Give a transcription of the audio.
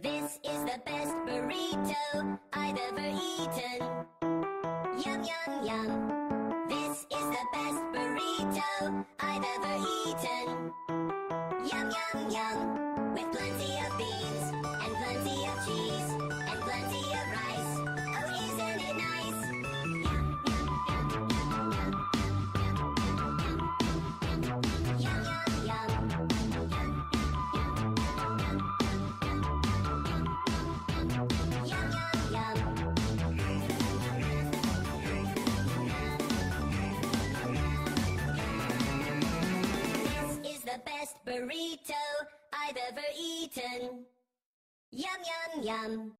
This is the best burrito I've ever eaten. Yum, yum, yum. This is the best burrito I've ever eaten. Yum, yum, yum. With best burrito I've ever eaten. Yum, yum, yum.